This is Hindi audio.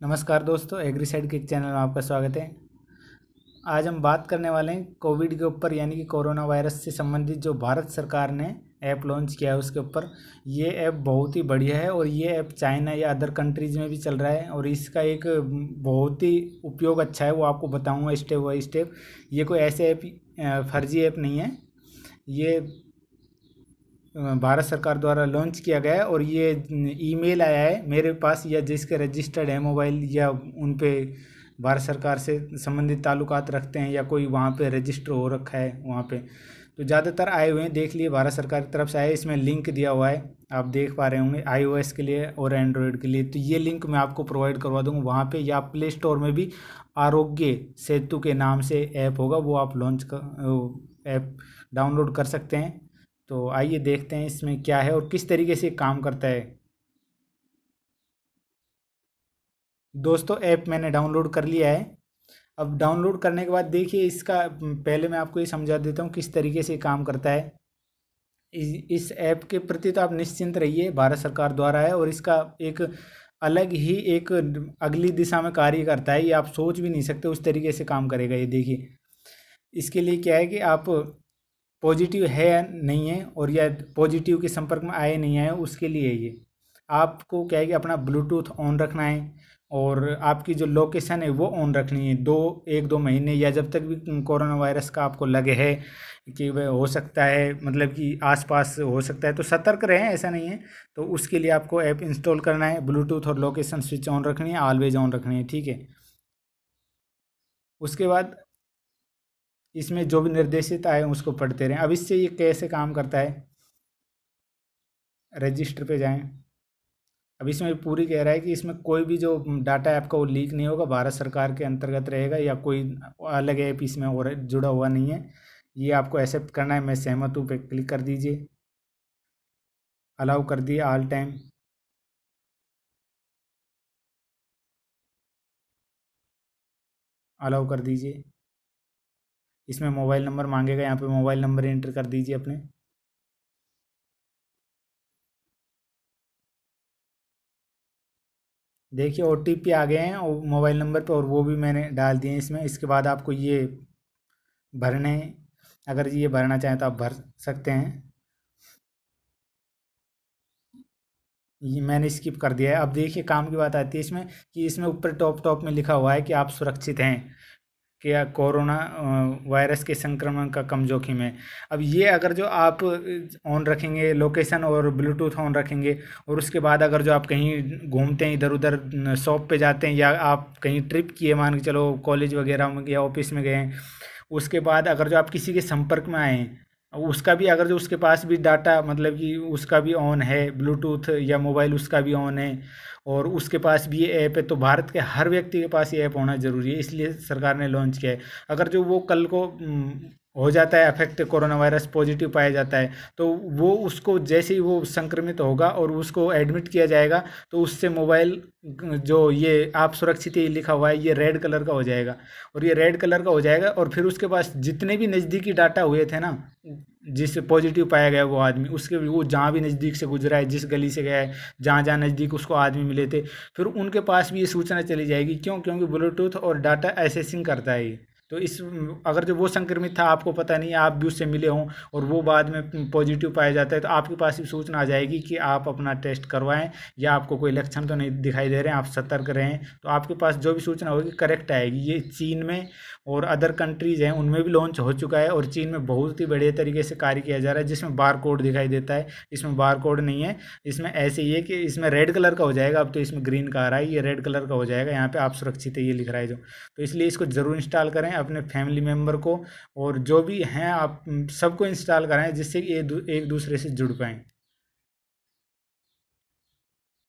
नमस्कार दोस्तों एग्रीसाइड के चैनल में आपका स्वागत है। आज हम बात करने वाले हैं कोविड के ऊपर, यानी कि कोरोना वायरस से संबंधित जो भारत सरकार ने ऐप लॉन्च किया है उसके ऊपर। ये ऐप बहुत ही बढ़िया है और ये ऐप चाइना या अदर कंट्रीज़ में भी चल रहा है और इसका एक बहुत ही उपयोग अच्छा है, वो आपको बताऊँगा स्टेप बाई स्टेप ये कोई ऐसे ऐप फर्जी ऐप नहीं है। ये भारत सरकार द्वारा लॉन्च किया गया है और ये ईमेल आया है मेरे पास या जिसके रजिस्टर्ड है मोबाइल या उन पे भारत सरकार से संबंधित ताल्लुकात रखते हैं या कोई वहाँ पे रजिस्टर हो रखा है वहाँ पे। तो ज़्यादातर आए हुए हैं, देख लिए, भारत सरकार की तरफ़ से आए इसमें लिंक दिया हुआ है, आप देख पा रहे होंगे आईओएस के लिए और एंड्रॉयड के लिए। तो ये लिंक मैं आपको प्रोवाइड करवा दूँगा। वहाँ पर या प्ले स्टोर में भी आरोग्य सेतु के नाम से ऐप होगा, वो आप लॉन्च कर ऐप डाउनलोड कर सकते हैं। तो आइए देखते हैं इसमें क्या है और किस तरीके से काम करता है। दोस्तों, ऐप मैंने डाउनलोड कर लिया है। अब डाउनलोड करने के बाद देखिए इसका, पहले मैं आपको ये समझा देता हूँ किस तरीके से काम करता है। इस ऐप के प्रति तो आप निश्चिंत रहिए, भारत सरकार द्वारा है और इसका एक अलग ही एक अगली दिशा में कार्य करता है। ये आप सोच भी नहीं सकते उस तरीके से काम करेगा, ये देखिए। इसके लिए क्या है कि आप पॉजिटिव है या नहीं है और या पॉजिटिव के संपर्क में आए नहीं आए, उसके लिए ये। आपको क्या है कि अपना ब्लूटूथ ऑन रखना है और आपकी जो लोकेशन है वो ऑन रखनी है। दो, एक, दो महीने या जब तक भी कोरोना वायरस का आपको लगे है कि वह हो सकता है मतलब कि आसपास हो सकता है तो सतर्क रहें, ऐसा नहीं है। तो उसके लिए आपको ऐप इंस्टॉल करना है ब्लूटूथ और लोकेशन स्विच ऑन रखनी है ऑलवेज ऑन रखनी है, ठीक है। उसके बाद इसमें जो भी निर्देशित आए उसको पढ़ते रहें। अब इससे ये कैसे काम करता है? रजिस्टर पे जाएँ। अब इसमें पूरी कह रहा है कि इसमें कोई भी जो डाटा ऐप का वो लीक नहीं होगा, भारत सरकार के अंतर्गत रहेगा या कोई अलग ऐप इसमें और जुड़ा हुआ नहीं है। ये आपको एक्सेप्ट करना है, मैं सहमत हूँ, पे क्लिक कर दीजिए। अलाउ कर दिए ऑल टाइम अलाउ कर दीजिए। इसमें मोबाइल नंबर मांगेगा, यहाँ पे मोबाइल नंबर एंटर कर दीजिए अपने। देखिए ओ टी पी आ गए हैं, और मोबाइल नंबर पे, और वो भी मैंने डाल दिए हैं इसमें। इसके बाद आपको ये भरने अगर ये भरना चाहें तो आप भर सकते हैं। ये मैंने स्किप कर दिया है। अब देखिए, काम की बात आती है इसमें, कि इसमें ऊपर टॉप टॉप में लिखा हुआ है कि आप सुरक्षित हैं। कि कोरोना वायरस के संक्रमण का कम जोखिम है। अब ये अगर जो आप ऑन रखेंगे, लोकेशन और ब्लूटूथ ऑन रखेंगे, और उसके बाद अगर जो आप कहीं घूमते हैं इधर उधर शॉप पे जाते हैं, या आप कहीं ट्रिप किए, मान के चलो कॉलेज वगैरह में या ऑफ़िस में गए हैं, उसके बाद अगर जो आप किसी के संपर्क में आए उसका भी अगर जो उसके पास भी डाटा मतलब कि उसका भी ऑन है, ब्लूटूथ या मोबाइल उसका भी ऑन है, और उसके पास भी ये ऐप है तो भारत के हर व्यक्ति के पास ये ऐप होना ज़रूरी है, इसलिए सरकार ने लॉन्च किया है। अगर जो वो कल को हो जाता है अफेक्ट कोरोना वायरस पॉजिटिव पाया जाता है तो वो उसको जैसे ही वो संक्रमित होगा और उसको एडमिट किया जाएगा तो उससे मोबाइल जो ये आप सुरक्षित ही लिखा हुआ है, ये रेड कलर का हो जाएगा। और ये रेड कलर का हो जाएगा और फिर उसके पास जितने भी नज़दीकी डाटा हुए थे ना, जिससे पॉजिटिव पाया गया वो आदमी, उसके वो जहाँ भी नज़दीक से गुजरा है, जिस गली से गया है, जहाँ जहाँ नज़दीक उसको आदमी मिले थे, फिर उनके पास भी ये सूचना चली जाएगी। क्यों? क्योंकि ब्लूटूथ और डाटा एसेसिंग करता है ये। तो इस, अगर जो वो संक्रमित था, आपको पता नहीं, आप भी उससे मिले हों और वो बाद में पॉजिटिव पाया जाता है तो आपके पास भी सूचना आ जाएगी कि आप अपना टेस्ट करवाएँ या आपको कोई लक्षण तो नहीं दिखाई दे रहे हैं, आप सतर्क रहें। तो आपके पास जो भी सूचना होगी, करेक्ट आएगी। ये चीन में और अदर कंट्रीज़ हैं, उनमें भी लॉन्च हो चुका है और चीन में बहुत ही बढ़िया तरीके से कार्य किया जा रहा है, जिसमें बार कोड दिखाई देता है। इसमें बार कोड नहीं है, इसमें ऐसे ही है कि इसमें रेड कलर का हो जाएगा, अब तो इसमें ग्रीन का आ रहा है, ये रेड कलर का हो जाएगा, यहाँ पर आप सुरक्षित है, ये लिख रहा है जो। तो इसलिए इसको ज़रूर इंस्टॉल करें। अपने फैमिली मेंबर को और जो भी हैं आप, सबको इंस्टॉल कराएँ जिससे कि एक दूसरे से जुड़ पाएँ।